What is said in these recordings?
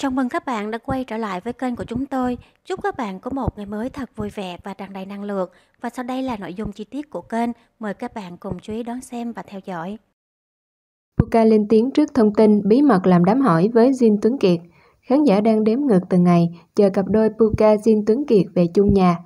Chào mừng các bạn đã quay trở lại với kênh của chúng tôi. Chúc các bạn có một ngày mới thật vui vẻ và tràn đầy năng lượng. Và sau đây là nội dung chi tiết của kênh. Mời các bạn cùng chú ý đón xem và theo dõi. Puka lên tiếng trước thông tin bí mật làm đám hỏi với Jin Tuấn Kiệt. Khán giả đang đếm ngược từng ngày, chờ cặp đôi Puka Jin Tuấn Kiệt về chung nhà.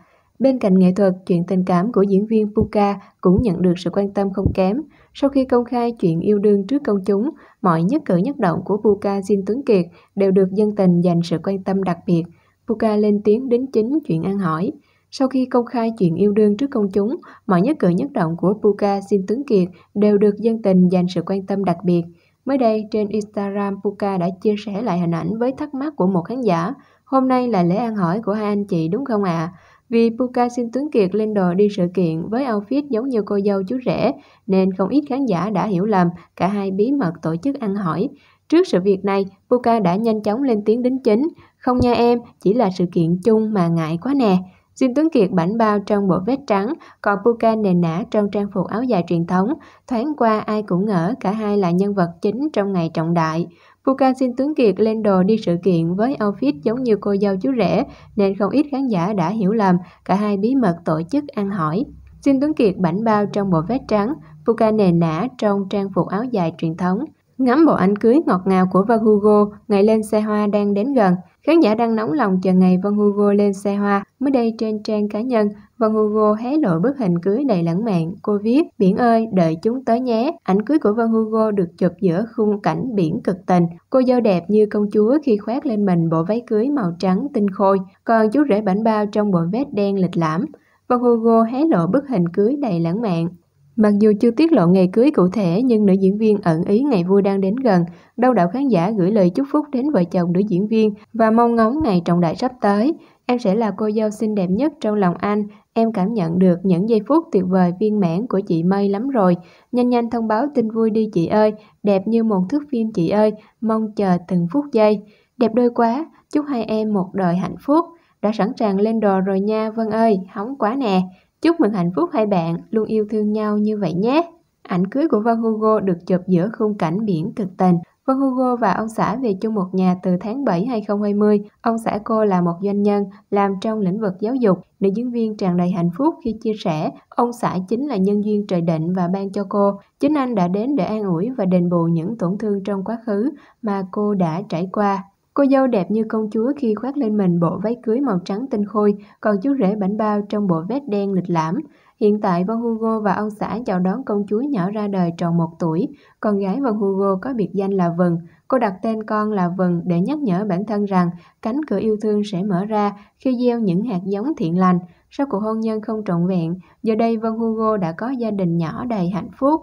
Bên cạnh nghệ thuật, chuyện tình cảm của diễn viên Puka cũng nhận được sự quan tâm không kém. Sau khi công khai chuyện yêu đương trước công chúng, mọi nhất cử nhất động của Puka Jin Tuấn Kiệt đều được dân tình dành sự quan tâm đặc biệt. Puka lên tiếng đến chính chuyện ăn hỏi. Sau khi công khai chuyện yêu đương trước công chúng, mọi nhất cử nhất động của Puka Jin Tuấn Kiệt đều được dân tình dành sự quan tâm đặc biệt. Mới đây, trên Instagram, Puka đã chia sẻ lại hình ảnh với thắc mắc của một khán giả. Hôm nay là lễ ăn hỏi của hai anh chị đúng không ạ? À? Vì Puka xin Tuấn Kiệt lên đồ đi sự kiện với outfit giống như cô dâu chú rể, nên không ít khán giả đã hiểu lầm cả hai bí mật tổ chức ăn hỏi. Trước sự việc này, Puka đã nhanh chóng lên tiếng đính chính. Không nha em, chỉ là sự kiện chung mà ngại quá nè. Xin Tuấn Kiệt bảnh bao trong bộ vest trắng, còn Puka nền nã trong trang phục áo dài truyền thống. Thoáng qua ai cũng ngỡ cả hai là nhân vật chính trong ngày trọng đại. Puka xin Tuấn Kiệt lên đồ đi sự kiện với outfit giống như cô dâu chú rể, nên không ít khán giả đã hiểu lầm cả hai bí mật tổ chức ăn hỏi. Xin Tuấn Kiệt bảnh bao trong bộ vest trắng, Puka nền nã trong trang phục áo dài truyền thống. Ngắm bộ ảnh cưới ngọt ngào của Van Hugo, ngày lên xe hoa đang đến gần. Khán giả đang nóng lòng chờ ngày Van Hugo lên xe hoa. Mới đây trên trang cá nhân, Van Hugo hé lộ bức hình cưới đầy lãng mạn. Cô viết, biển ơi, đợi chúng tới nhé. Ảnh cưới của Van Hugo được chụp giữa khung cảnh biển cực tình. Cô dâu đẹp như công chúa khi khoác lên mình bộ váy cưới màu trắng tinh khôi. Còn chú rể bảnh bao trong bộ vest đen lịch lãm. Van Hugo hé lộ bức hình cưới đầy lãng mạn. Mặc dù chưa tiết lộ ngày cưới cụ thể nhưng nữ diễn viên ẩn ý ngày vui đang đến gần, đông đảo khán giả gửi lời chúc phúc đến vợ chồng nữ diễn viên và mong ngóng ngày trọng đại sắp tới. Em sẽ là cô dâu xinh đẹp nhất trong lòng anh, em cảm nhận được những giây phút tuyệt vời viên mãn của chị Mây lắm rồi. Nhanh nhanh thông báo tin vui đi chị ơi, đẹp như một thước phim chị ơi, mong chờ từng phút giây. Đẹp đôi quá, chúc hai em một đời hạnh phúc. Đã sẵn sàng lên đồ rồi nha Vân ơi, hóng quá nè. Chúc mừng hạnh phúc hai bạn, luôn yêu thương nhau như vậy nhé. Ảnh cưới của Văn Hugo được chụp giữa khung cảnh biển cực tình. Văn Hugo và ông xã về chung một nhà từ tháng 7 2020. Ông xã cô là một doanh nhân, làm trong lĩnh vực giáo dục. Nữ diễn viên tràn đầy hạnh phúc khi chia sẻ, ông xã chính là nhân duyên trời định và ban cho cô. Chính anh đã đến để an ủi và đền bù những tổn thương trong quá khứ mà cô đã trải qua. Cô dâu đẹp như công chúa khi khoác lên mình bộ váy cưới màu trắng tinh khôi, còn chú rể bảnh bao trong bộ vest đen lịch lãm. Hiện tại Văn Hugo và ông xã chào đón công chúa nhỏ ra đời tròn một tuổi. Con gái Văn Hugo có biệt danh là Vừng. Cô đặt tên con là Vừng để nhắc nhở bản thân rằng cánh cửa yêu thương sẽ mở ra khi gieo những hạt giống thiện lành. Sau cuộc hôn nhân không trọn vẹn, giờ đây Vân Hugo đã có gia đình nhỏ đầy hạnh phúc.